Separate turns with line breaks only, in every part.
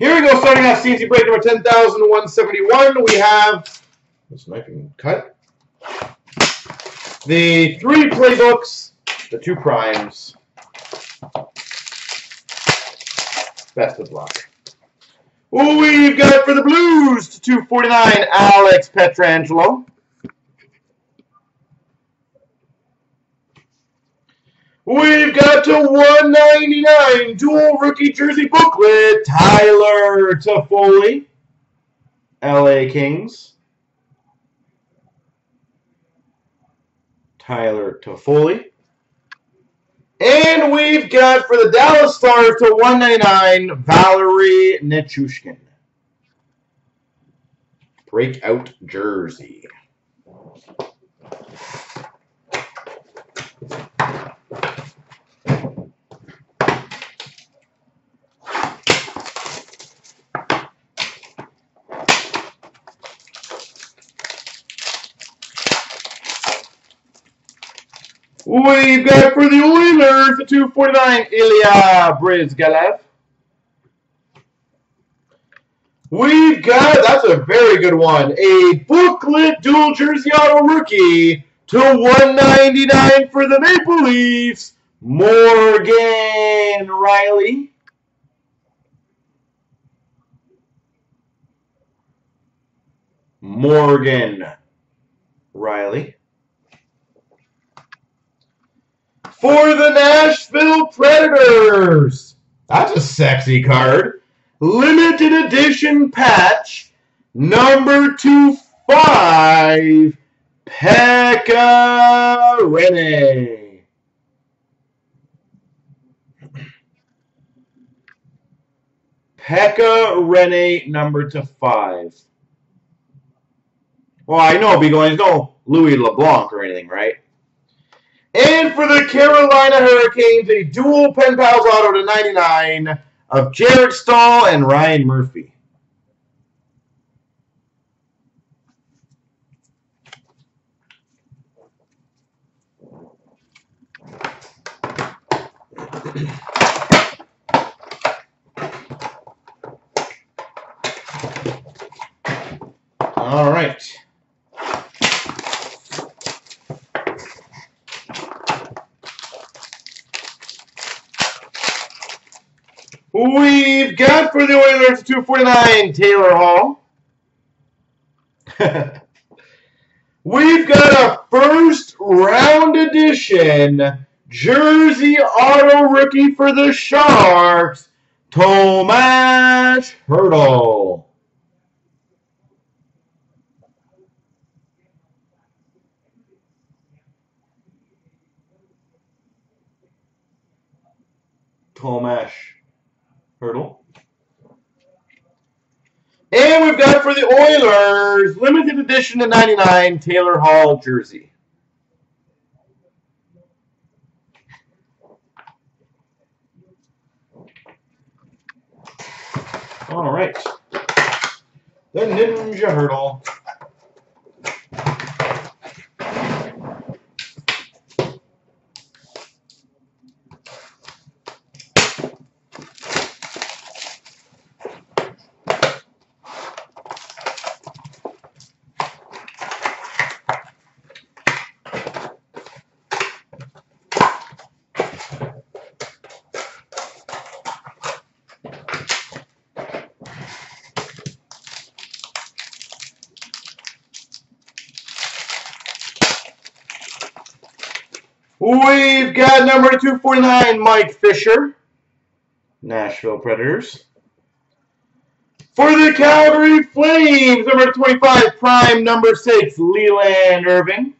Here we go, starting off CNC break number 10,171. We have, this knife can cut, the three playbooks, the two primes. Best of luck. Ooh, We've got for the Blues to 249, Alex Pietrangelo. We've got to 199 dual rookie jersey booklet, Tyler Toffoli, LA Kings. Tyler Toffoli. And we've got for the Dallas Stars to 199, Valeri Nichushkin. Breakout jersey. We've got for the Oilers the 249 Ilya Bryzgalov. We've got, that's a very good one, a booklet dual jersey auto rookie to 199 for the Maple Leafs, Morgan Rielly. Morgan Rielly. For the Nashville Predators. That's a sexy card. Limited edition patch, number two five, Pekka Rinne. Pekka Rinne, number to five. Well, I know it'll be going, there's no Louis LeBlanc or anything, right? And for the Carolina Hurricanes, a dual Pen Pals auto to 99 of Jarret Stoll and Ryan Murphy. All right. We've got for the Oilers 249 Taylor Hall. We've got a first round edition jersey auto rookie for the Sharks, Tomas Hertl. Tomas Hertl. And we've got for the Oilers, limited edition to 99, Taylor Hall jersey. All right. The Ninja Hertl. We've got number 249, Mike Fisher, Nashville Predators. For the Calgary Flames, number 25, prime number 6, Leland Irving.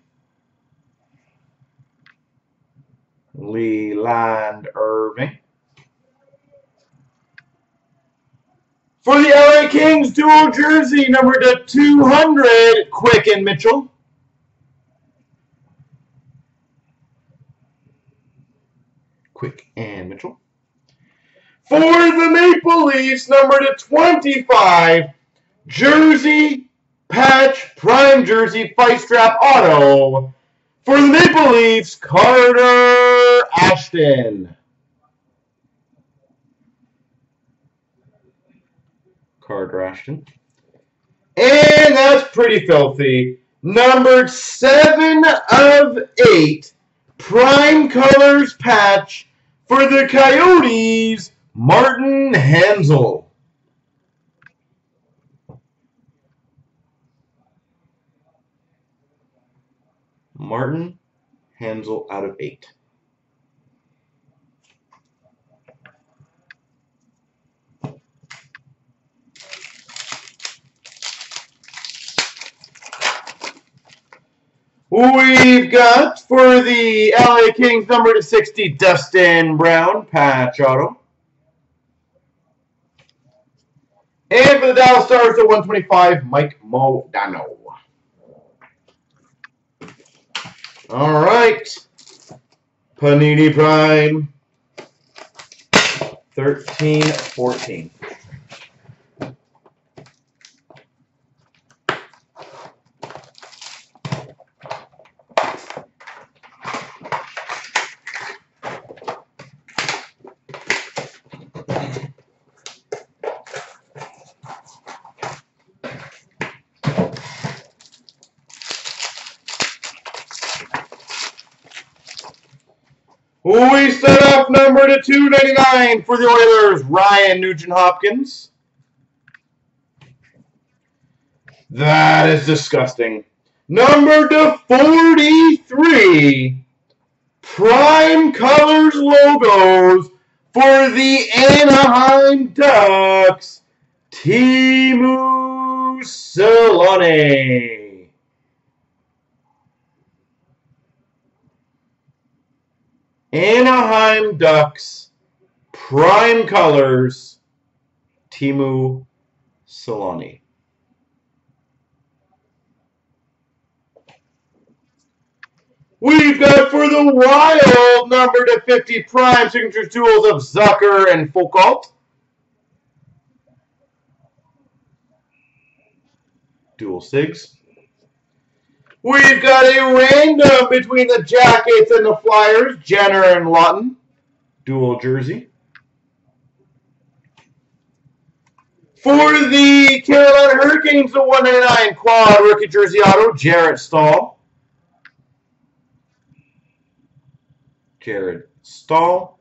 Leland Irving. For the LA Kings, dual jersey, number to 200, Quick and Mitchell. Quick and Mitchell. For the Maple Leafs, number to 25, jersey, patch, prime jersey, fight strap auto. For the Maple Leafs, Carter Ashton. Carter Ashton. And that's pretty filthy. Numbered 7 of 8. Prime Colors patch for the Coyotes, Martin Hanzal. Martin Hanzal out of 8. We've got for the LA Kings number to 60, Dustin Brown, patch auto. And for the Dallas Stars at 125, Mike Modano. All right. Panini Prime. 13, 14. We set up number to 299 for the Oilers, Ryan Nugent Hopkins. That is disgusting. Number to 43, Prime Colors logos for the Anaheim Ducks, Teemu Selanne. Anaheim Ducks, prime colors, Teemu Selanne. We've got for the Wild number to 50 prime signature tools of Zucker and Foucault. Dual SIGs. We've got a random between the Jackets and the Flyers, Jenner and Laughton. Dual jersey. For the Carolina Hurricanes, the 199 quad rookie jersey auto, Jarret Stoll. Jarret Stoll.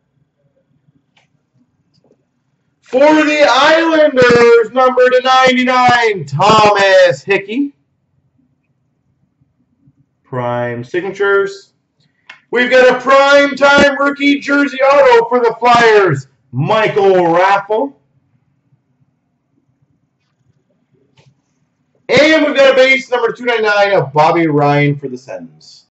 For the Islanders, number to 99, Thomas Hickey prime signatures. We've got a prime time rookie jersey auto for the Flyers, Michael Raffl. And we've got a base number 299 of Bobby Ryan for the Sens.